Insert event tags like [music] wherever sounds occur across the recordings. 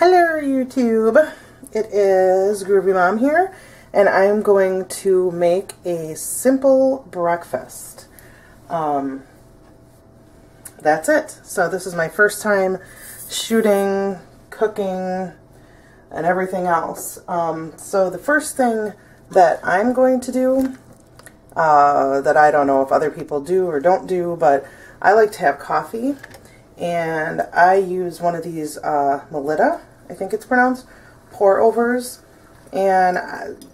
Hello YouTube, it is Groovy Mom here and I'm going to make a simple breakfast. Um, that's it. So this is my first time shooting, cooking, and everything else. Um, so the first thing that I'm going to do, uh, that I don't know if other people do or don't do, but I like to have coffee and I use one of these uh, Melitta I think it's pronounced, pour overs. And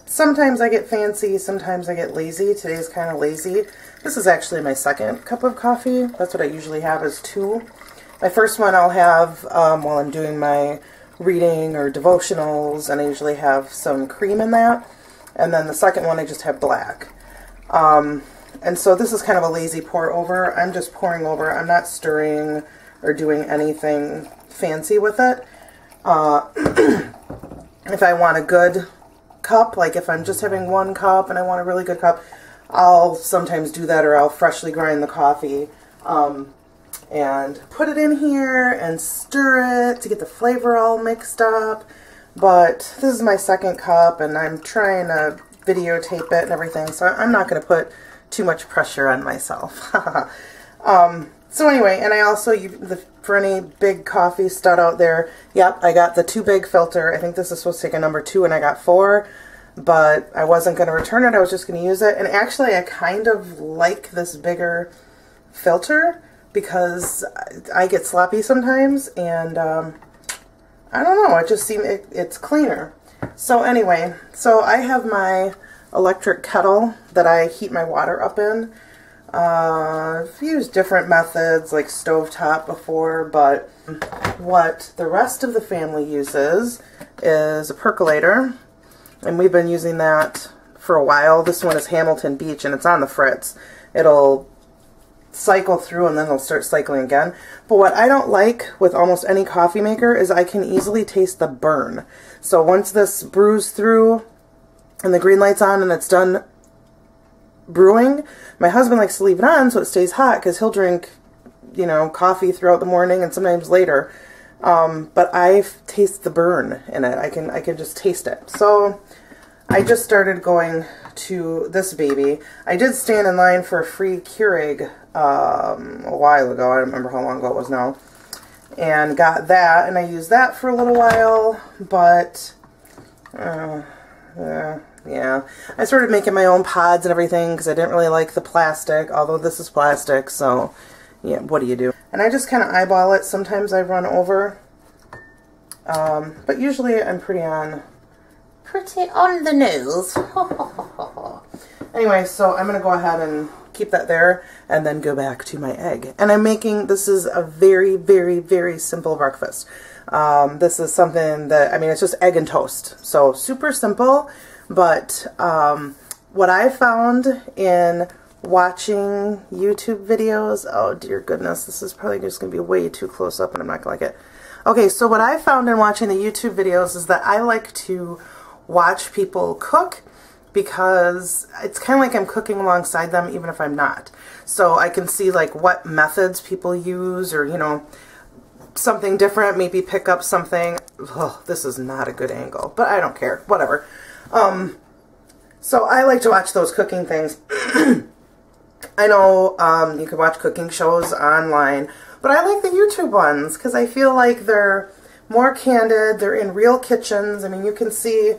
sometimes I get fancy, sometimes I get lazy. Today's kind of lazy. This is actually my second cup of coffee. That's what I usually have is two. My first one I'll have um, while I'm doing my reading or devotionals, and I usually have some cream in that. And then the second one I just have black. Um, and so this is kind of a lazy pour over. I'm just pouring over. I'm not stirring or doing anything fancy with it. Uh, [clears throat] if I want a good cup, like if I'm just having one cup and I want a really good cup, I'll sometimes do that or I'll freshly grind the coffee um, and put it in here and stir it to get the flavor all mixed up. But this is my second cup and I'm trying to videotape it and everything, so I'm not going to put too much pressure on myself. [laughs] um, so anyway, and I also, you, the, for any big coffee stud out there, yep, I got the too big filter. I think this is supposed to take a number two and I got four, but I wasn't going to return it. I was just going to use it. And actually, I kind of like this bigger filter because I get sloppy sometimes and um, I don't know, it just seems, it, it's cleaner. So anyway, so I have my electric kettle that I heat my water up in. Uh, I've used different methods like stovetop before, but what the rest of the family uses is a percolator, and we've been using that for a while. This one is Hamilton Beach, and it's on the Fritz. It'll cycle through and then it'll start cycling again. But what I don't like with almost any coffee maker is I can easily taste the burn. So once this brews through and the green light's on and it's done brewing, my husband likes to leave it on so it stays hot because he'll drink, you know, coffee throughout the morning and sometimes later. Um, but I taste the burn in it. I can I can just taste it. So I just started going to this baby. I did stand in line for a free Keurig um, a while ago. I don't remember how long ago it was now. And got that, and I used that for a little while, but uh, yeah, yeah. I started making my own pods and everything because I didn't really like the plastic, although this is plastic, so yeah, what do you do? And I just kind of eyeball it. Sometimes I run over, um, but usually I'm pretty on, pretty on the nose. [laughs] anyway, so I'm going to go ahead and keep that there and then go back to my egg. And I'm making, this is a very, very, very simple breakfast. Um, this is something that, I mean, it's just egg and toast. So super simple. But um, what I found in watching YouTube videos, oh dear goodness, this is probably just going to be way too close up and I'm not going to like it. Okay, so what I found in watching the YouTube videos is that I like to watch people cook because it's kind of like I'm cooking alongside them even if I'm not. So I can see like what methods people use or, you know, something different, maybe pick up something. Oh, this is not a good angle, but I don't care. Whatever. Um, so I like to watch those cooking things. [clears throat] I know um, you can watch cooking shows online, but I like the YouTube ones because I feel like they're more candid. They're in real kitchens. I mean, you can see.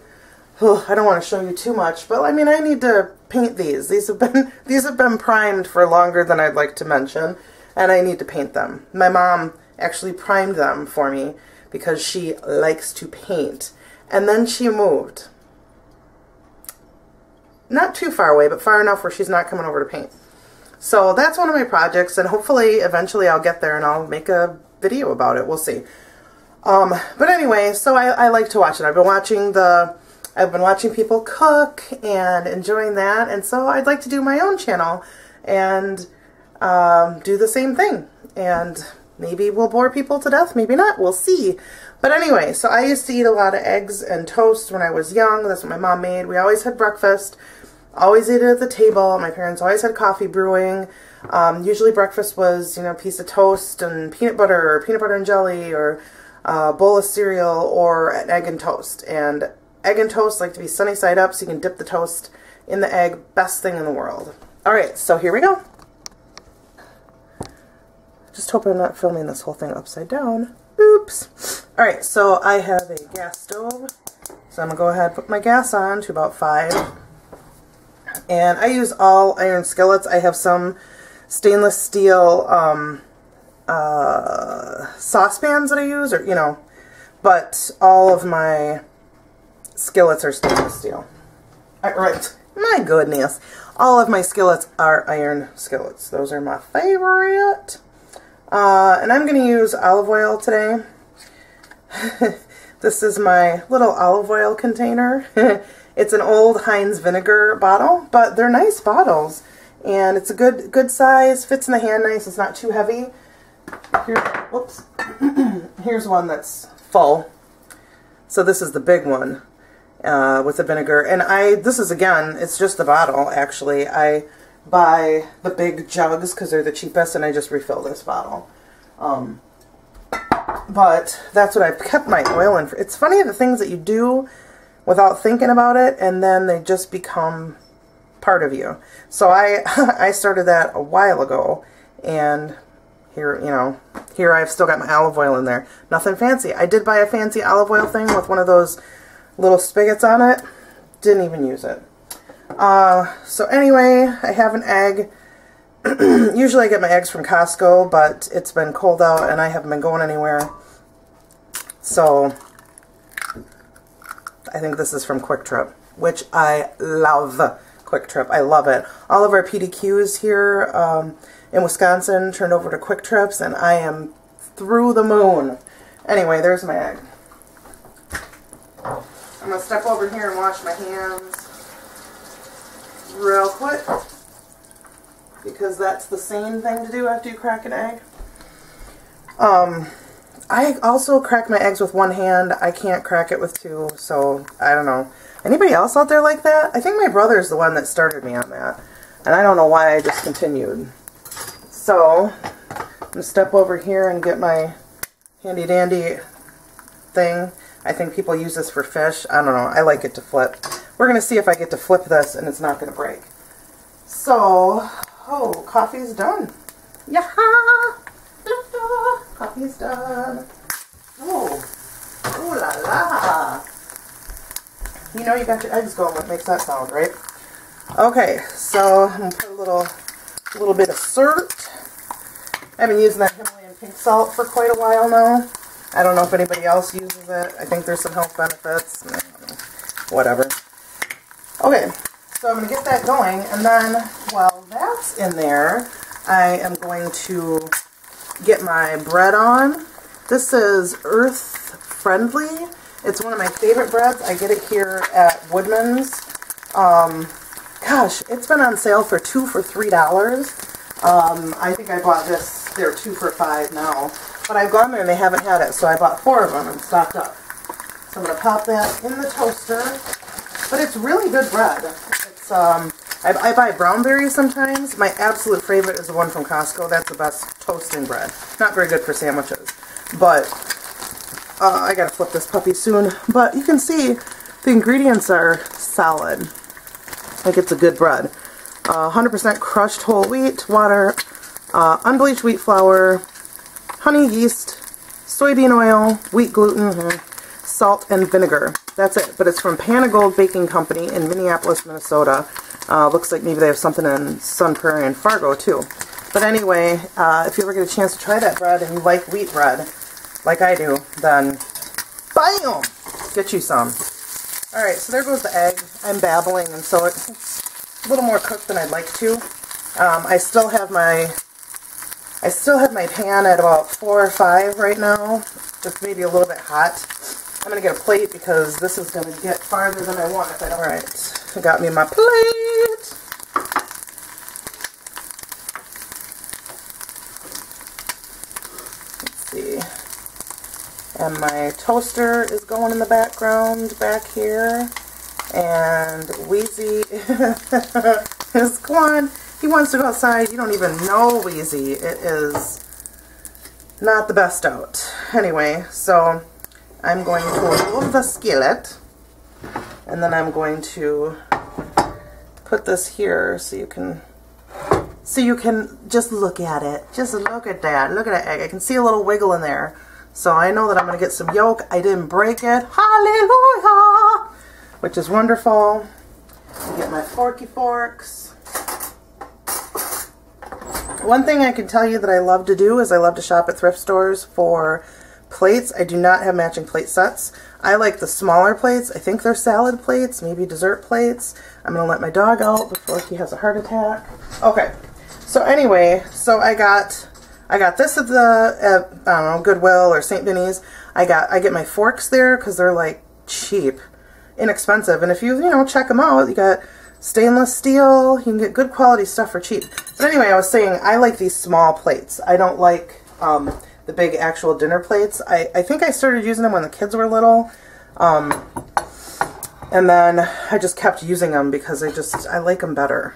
Oh, I don't want to show you too much, but I mean, I need to paint these. These have been [laughs] these have been primed for longer than I'd like to mention, and I need to paint them. My mom actually primed them for me because she likes to paint, and then she moved not too far away, but far enough where she's not coming over to paint. So that's one of my projects, and hopefully eventually I'll get there and I'll make a video about it. We'll see. Um, but anyway, so I, I like to watch it. I've been watching the, I've been watching people cook and enjoying that, and so I'd like to do my own channel and um, do the same thing. And maybe we'll bore people to death, maybe not, we'll see. But anyway, so I used to eat a lot of eggs and toast when I was young. That's what my mom made. We always had breakfast. Always ate it at the table. My parents always had coffee brewing. Um, usually breakfast was, you know, a piece of toast and peanut butter or peanut butter and jelly or a bowl of cereal or an egg and toast. And egg and toast like to be sunny side up so you can dip the toast in the egg. Best thing in the world. Alright, so here we go. Just hope I'm not filming this whole thing upside down. Oops. Alright, so I have a gas stove. So I'm to go ahead put my gas on to about 5. And I use all iron skillets. I have some stainless steel um, uh, saucepans that I use, or, you know, but all of my skillets are stainless steel. Right, my goodness. All of my skillets are iron skillets. Those are my favorite. Uh, and I'm going to use olive oil today. [laughs] this is my little olive oil container. [laughs] it's an old Heinz vinegar bottle, but they're nice bottles. And it's a good good size, fits in the hand nice, it's not too heavy. Here, whoops. [clears throat] Here's one that's full. So this is the big one uh, with the vinegar. And I, this is again, it's just the bottle actually. I buy the big jugs because they're the cheapest and I just refill this bottle. Um, but that's what I've kept my oil in. For. It's funny the things that you do without thinking about it and then they just become part of you. So I, [laughs] I started that a while ago and here, you know, here I've still got my olive oil in there. Nothing fancy. I did buy a fancy olive oil thing with one of those little spigots on it. Didn't even use it. Uh, so anyway, I have an egg. [clears throat] Usually I get my eggs from Costco, but it's been cold out and I haven't been going anywhere. So I think this is from Kwik Trip, which I love. Kwik Trip, I love it. All of our PDQs here um, in Wisconsin turned over to Kwik Trips, and I am through the moon. Anyway, there's my egg. I'm going to step over here and wash my hands real quick because that's the same thing to do after you crack an egg. Um, I also crack my eggs with one hand. I can't crack it with two, so I don't know. Anybody else out there like that? I think my brother's the one that started me on that. And I don't know why I just continued. So, I'm going to step over here and get my handy dandy thing. I think people use this for fish. I don't know. I like it to flip. We're going to see if I get to flip this and it's not going to break. So, oh, coffee's done. Yaha! Coffee's done. Oh, ooh la la. You know you got your eggs going. What makes that sound, right? Okay, so I'm going to put a little, little bit of salt. I've been using that Himalayan pink salt for quite a while now. I don't know if anybody else uses it. I think there's some health benefits. Um, whatever. Okay, so I'm going to get that going, and then while that's in there, I am going to get my bread on. This is Earth Friendly. It's one of my favorite breads. I get it here at Woodman's. Um, gosh, it's been on sale for two for three dollars. Um, I think I bought this, they're two for five now. But I've gone there and they haven't had it, so I bought four of them and stocked up. So I'm going to pop that in the toaster. But it's really good bread. It's um, I, I buy Brownberries sometimes. My absolute favorite is the one from Costco. That's the best toasting bread. Not very good for sandwiches. But uh, I gotta flip this puppy soon. But you can see the ingredients are solid. Like it's a good bread. 100% uh, crushed whole wheat, water, uh, unbleached wheat flour, honey, yeast, soybean oil, wheat gluten, hmm, salt, and vinegar. That's it. But it's from Pan-O-Gold Baking Company in Minneapolis, Minnesota. Uh, looks like maybe they have something in Sun Prairie and Fargo, too. But anyway, uh, if you ever get a chance to try that bread and you like wheat bread, like I do, then BAM! Get you some. Alright, so there goes the egg. I'm babbling, and so it's a little more cooked than I'd like to. Um, I still have my I still have my pan at about 4 or 5 right now, just maybe a little bit hot. I'm going to get a plate because this is going to get farther than I want if I don't. Alright, I got me my plate. Let's see. And my toaster is going in the background back here. And Wheezy [laughs] is gone. He wants to go outside. You don't even know Wheezy. It is not the best out. anyway, so I'm going to remove the skillet and then I'm going to put this here so you can so you can just look at it. Just look at that. Look at that egg. I can see a little wiggle in there. So I know that I'm going to get some yolk. I didn't break it. Hallelujah! Which is wonderful. Get my forky forks. One thing I can tell you that I love to do is I love to shop at thrift stores for plates. I do not have matching plate sets. I like the smaller plates. I think they're salad plates, maybe dessert plates. I'm going to let my dog out before he has a heart attack. Okay, so anyway, so I got I got this at the at, I don't know Goodwill or St. Vinny's. I got I get my forks there because they're like cheap, inexpensive, and if you you know check them out, you got stainless steel. You can get good quality stuff for cheap. But anyway, I was saying I like these small plates. I don't like um, the big actual dinner plates. I, I think I started using them when the kids were little. Um, and then I just kept using them because I just, I like them better.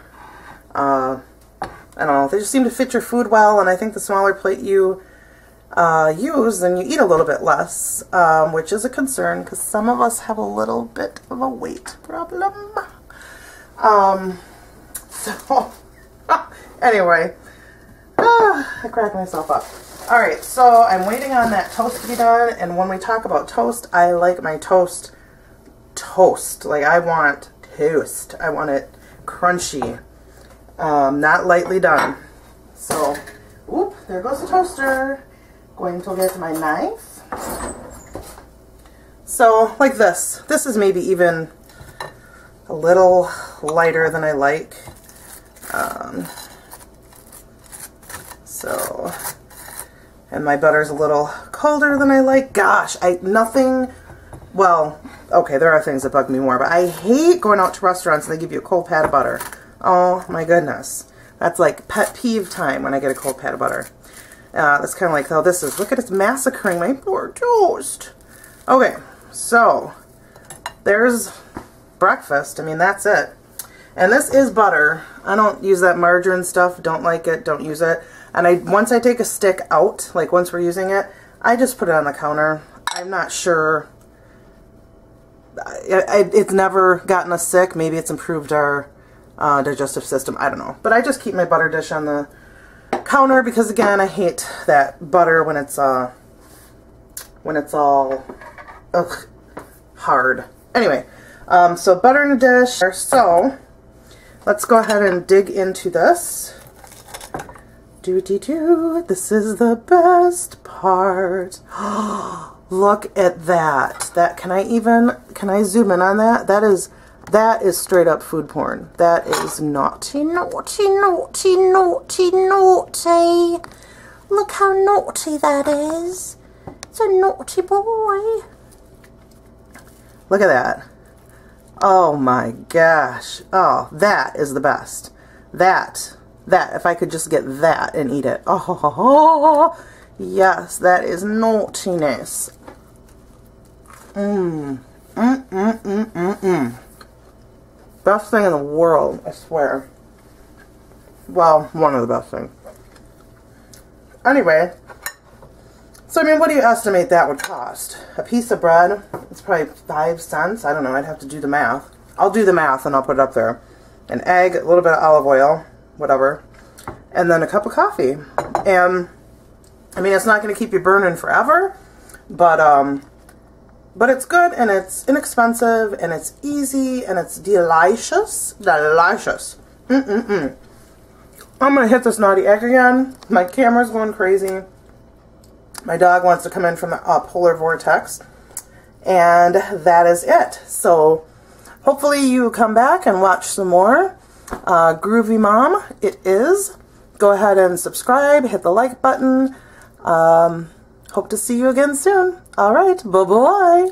Uh, I don't know, they just seem to fit your food well, and I think the smaller plate you uh, use, then you eat a little bit less, um, which is a concern because some of us have a little bit of a weight problem. Um, [laughs] so, [laughs] anyway, ah, [sighs] I cracked myself up. Alright, so I'm waiting on that toast to be done, and when we talk about toast, I like my toast toast. Like, I want toast. I want it crunchy, um, not lightly done. So, whoop, there goes the toaster. Going to get my knife. So, like this. This is maybe even a little lighter than I like. Um, so, and my butter's a little colder than I like. Gosh, I nothing, well, okay, there are things that bug me more, but I hate going out to restaurants and they give you a cold pat of butter. Oh my goodness. That's like pet peeve time when I get a cold pat of butter. Uh, that's kind of like, oh, this is, look at it's massacring my poor toast. Okay, so there's breakfast. I mean, that's it. And this is butter. I don't use that margarine stuff. Don't like it. Don't use it. And I once I take a stick out, like once we're using it, I just put it on the counter. I'm not sure. I, I, it's never gotten us sick. Maybe it's improved our uh, digestive system. I don't know. But I just keep my butter dish on the counter because, again, I hate that butter when it's uh, when it's all ugh, hard. Anyway, um, so butter in a dish. So let's go ahead and dig into this. Doody doo, this is the best part. [gasps] Look at that. That can I even can I zoom in on that? That is that is straight up food porn. That is naughty, naughty, naughty, naughty, naughty. Look how naughty that is. It's a naughty boy. Look at that. Oh my gosh. Oh, that is the best. That, that, if I could just get that and eat it. Oh, yes, that is naughtiness. Mmm. Mmm, mmm, mmm, mmm, mmm. Best thing in the world, I swear. Well, one of the best things. Anyway, so, I mean, what do you estimate that would cost? A piece of bread, it's probably five cents. I don't know. I'd have to do the math. I'll do the math and I'll put it up there. An egg, a little bit of olive oil, whatever. And then a cup of coffee. And, I mean, it's not going to keep you burning forever. But, um, but it's good and it's inexpensive and it's easy and it's delicious. Delicious. Mm-mm-mm. I'm going to hit this naughty egg again. My camera's going crazy. My dog wants to come in from the uh, polar vortex. And that is it. So hopefully you come back and watch some more. Uh, Groovy Mom, it is. Go ahead and subscribe, hit the like button. Um, hope to see you again soon. All right, bye-bye.